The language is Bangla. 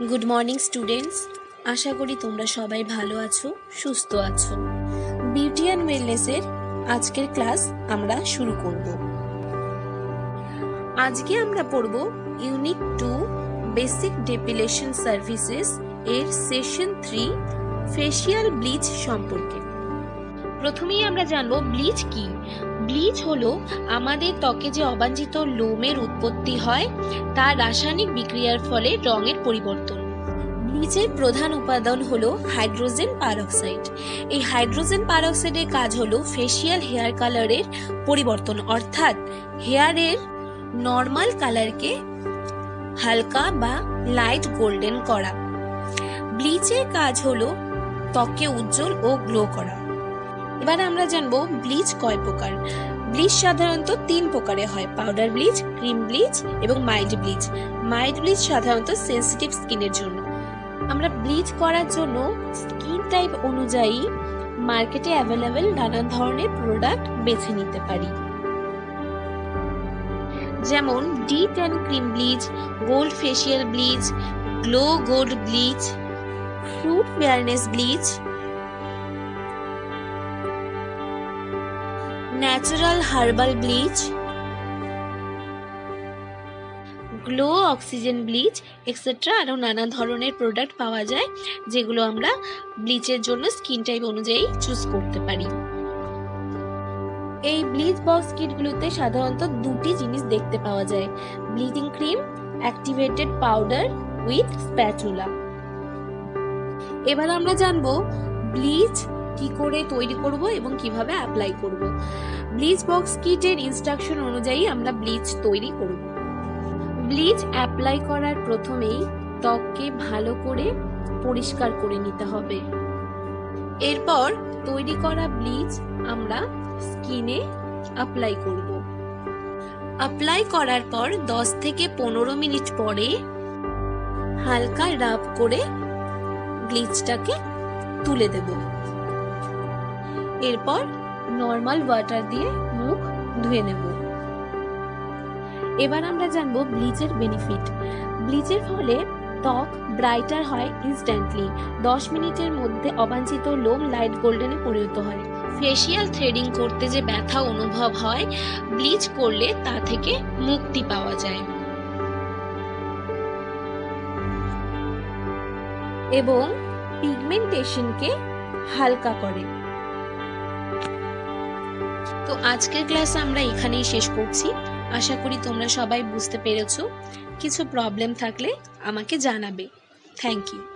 গুড মর্নিং স্টুডেন্টস আশা করি তোমরা সবাই ভালো আছো, সুস্থ আছো। বিউটি অ্যান্ড ওয়েলনেসের আজকের ক্লাস আমরা শুরু করব। আজকে আমরা পড়ব unit two basic depilation services এর সেশন থ্রি ফেসিয়াল ব্লিচ সম্পর্কে। প্রথমেই আমরা জানব ব্লিচ কি? ব্লিচ হলো আমাদের ত্বকে যে অবাঞ্ছিত লোমের উৎপত্তি হয়, তা রাসায়নিক বিক্রিয়ার ফলে রঙের পরিবর্তন। ব্লিচের প্রধান উপাদান হলো হাইড্রোজেন পারঅক্সাইড এই হাইড্রোজেন পারঅক্সাইডের কাজ হলো ফেসিয়াল হেয়ার কালারের পরিবর্তন, অর্থাৎ হেয়ারের নর্মাল কালারকে হালকা বা লাইট গোল্ডেন করা। ব্লিচের কাজ হলো ত্বকে উজ্জ্বল ও গ্লো করা। এবার আমরা জানব ব্লিচ কয় প্রকার? ব্লিচ সাধারণত তিন প্রকারে হয়, পাউডার ব্লিচ, ক্রিম ব্লিচ এবং মাইল্ড ব্লিচ। মাইল্ড ব্লিচ সাধারণত সেন্সিটিভ স্কিনের জন্য। আমরা ব্লিচ করার জন্য স্কিন টাইপ অনুযায়ী মার্কেটে অ্যাভেলেবেল নানান ধরনের প্রোডাক্ট বেছে নিতে পারি। যেমন D ten cream bleach, gold facial bleach, glow gold bleach, fruit fairness bleach natural herbal bleach, glow oxygen bleach etcetera আরও নানা ধরনের প্রোডাক্ট পাওয়া যায়, যেগুলো আমরা ব্লিচের জন্য স্কিন টাইপ অনুযায়ী চুজ করতে পারি। এই ব্লিচ বক্স কিটগুলোতে সাধারণত দুটি জিনিস দেখতে পাওয়া যায়। Bleaching cream activated powder with spatula এবার আমরা জানব ব্লিচ কি করে তৈরি করব এবং কীভাবে অ্যাপ্লাই করব। ব্লিচ বক্স কিটের ইনস্ট্রাকশন অনুযায়ী আমরা ব্লিচ তৈরি করব। ব্লিচ অ্যাপ্লাই করার প্রথমেই ত্বককে ভালো করে পরিষ্কার করে নিতে হবে। এরপর তৈরি করা ব্লিচ আমরা স্কিনে অ্যাপ্লাই করব। অ্যাপ্লাই করার পর 10 থেকে পনেরো মিনিট পরে হালকা রাব করে ব্লিচটাকে তুলে দেবো। এরপর নর্মাল ওয়াটার দিয়ে মুখ ধুয়ে নেব। এবার আমরা জানব ব্লিচের বেনিফিট ব্লিচের ফলে ত্বক ব্রাইটার হয় ইনস্ট্যান্টলি দশ মিনিটের মধ্যে অবাঞ্ছিত লোম লাইট গোল্ডেনে পরিণত হয়। ফেসিয়াল থ্রেডিং করতে যে ব্যথা অনুভব হয় ব্লিচ করলে তা থেকে মুক্তি পাওয়া যায়। এবং পিগমেন্টেশনকে হালকা করে। তো আজকের ক্লাস আমরা এখানেই শেষ করছি। আশা করি তোমরা সবাই বুঝতে পেরেছ। কিছু প্রবলেম থাকলে আমাকে জানাবে। Thank you